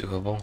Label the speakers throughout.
Speaker 1: doable.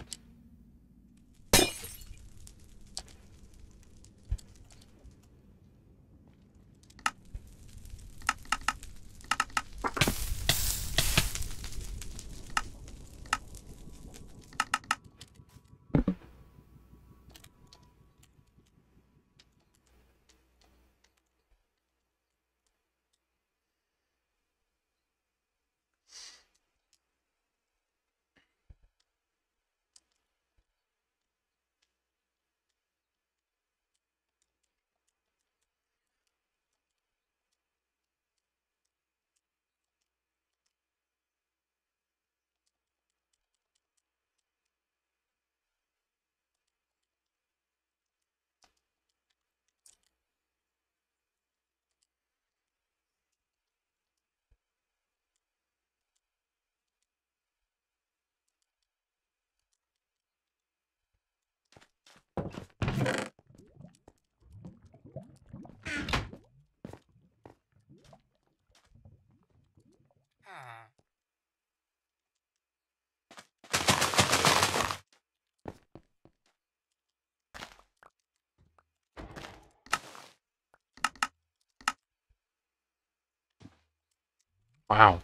Speaker 1: Wow.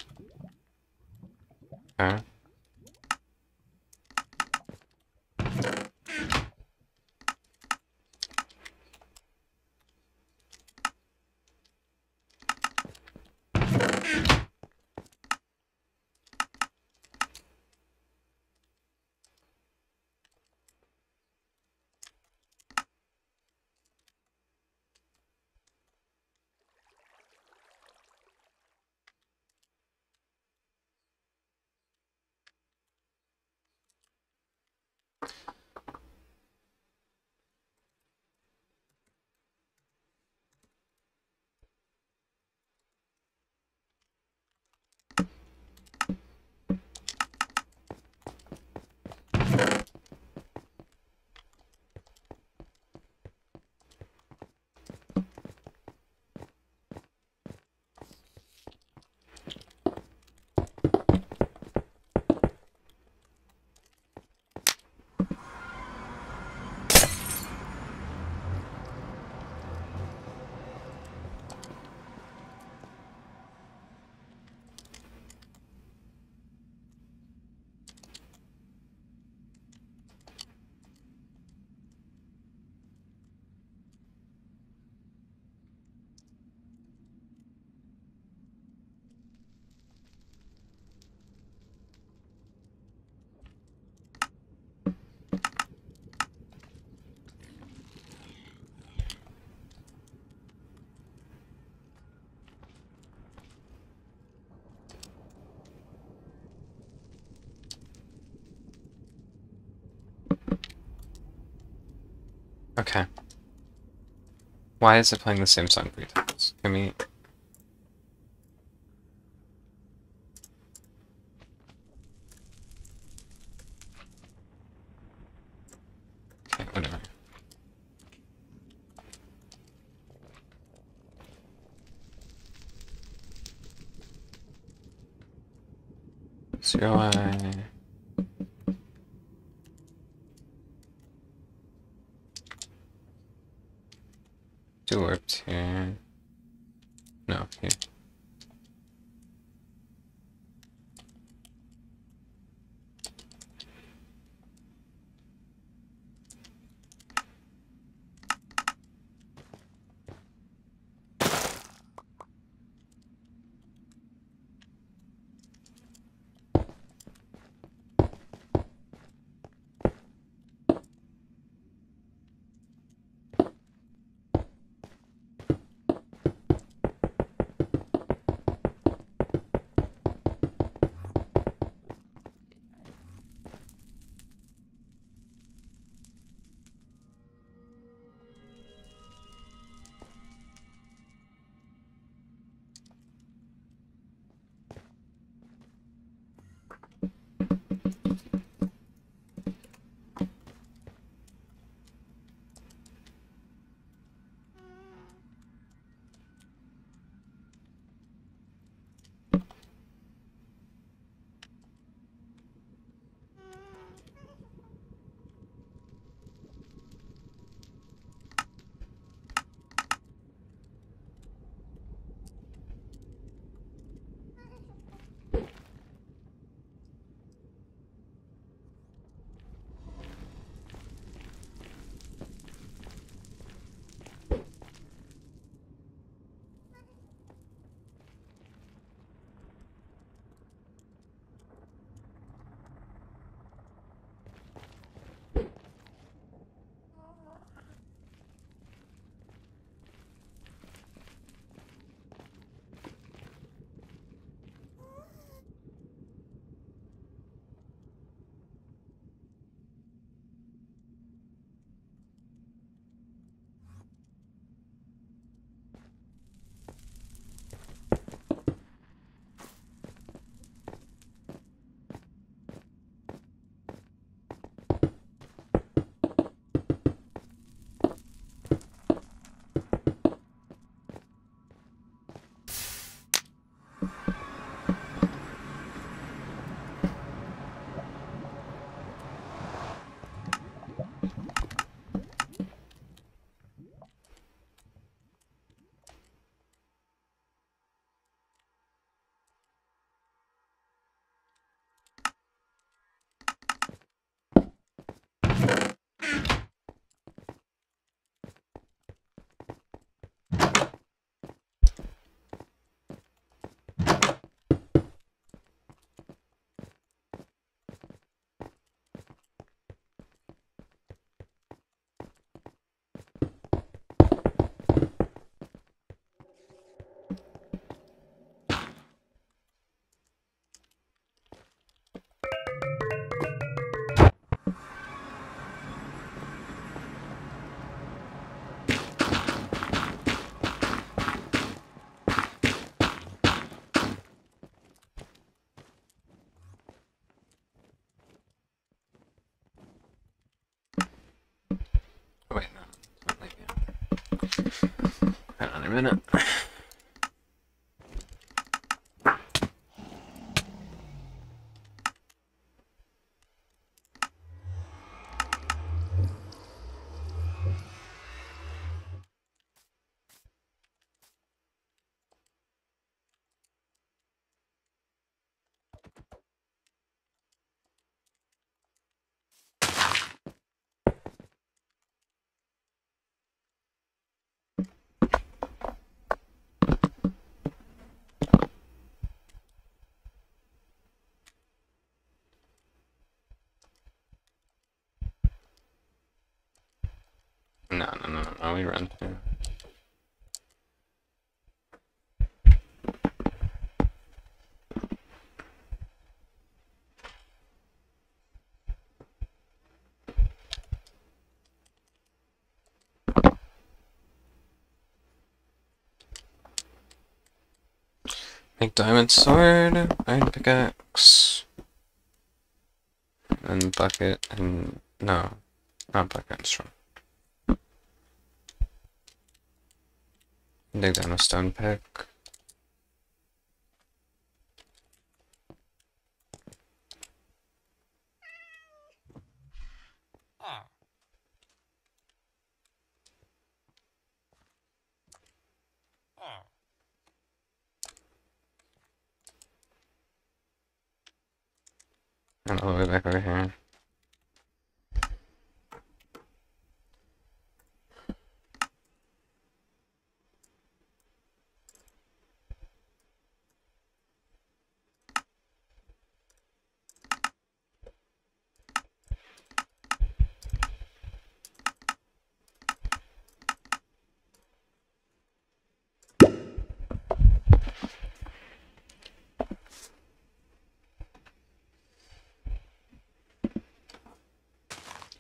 Speaker 1: Okay. Okay. Why is it playing the same song three times? Can we... minute. No, no, no, no, we run. Yeah. Make diamond sword, iron pickaxe, and bucket, and no, not bucket, strong. Dig down a stone pick. And all the way back over here.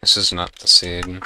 Speaker 1: This is not the seed.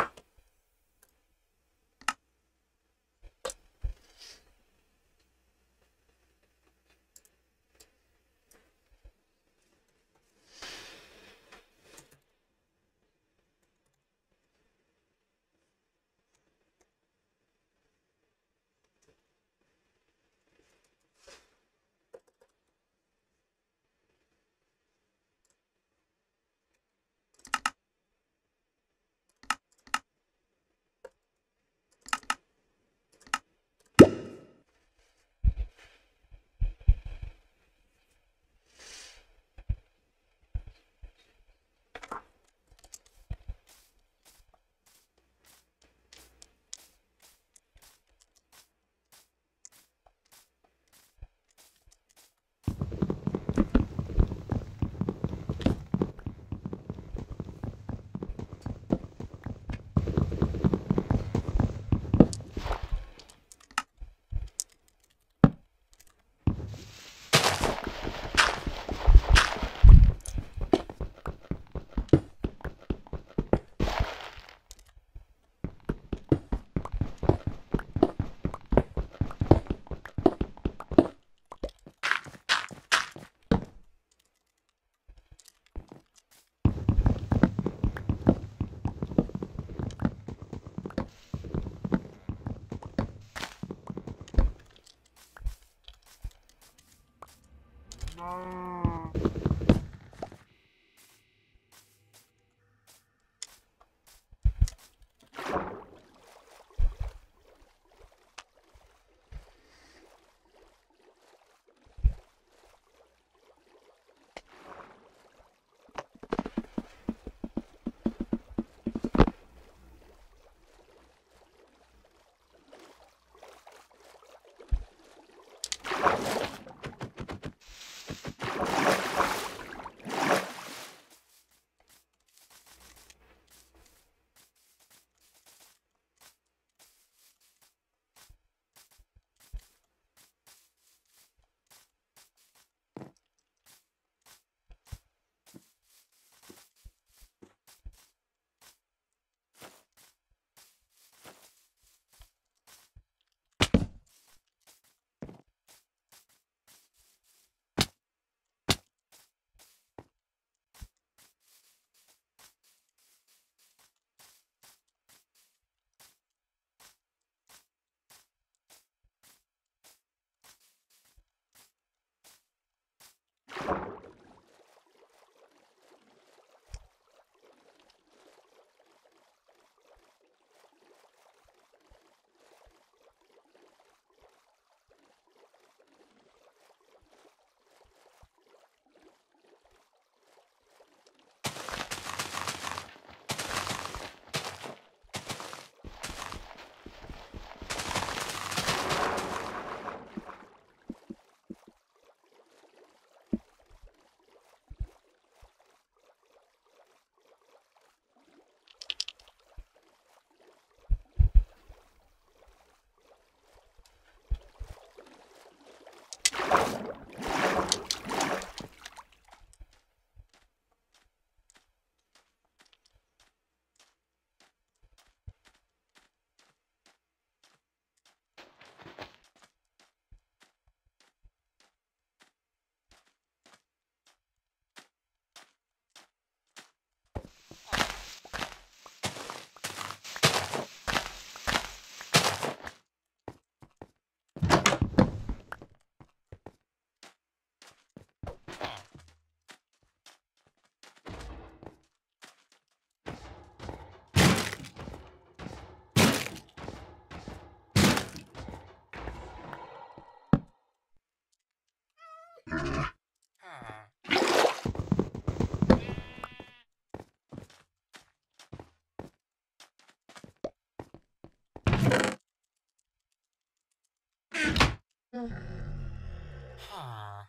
Speaker 1: Huh.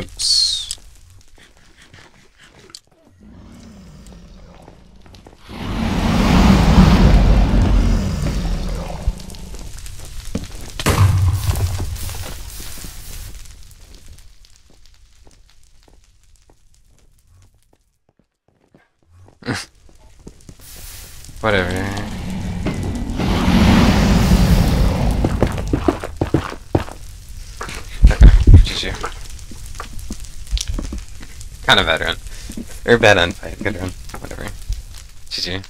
Speaker 1: Oops. Whatever. Kind of veteran. Or bad end fight. Good run. Whatever. GG.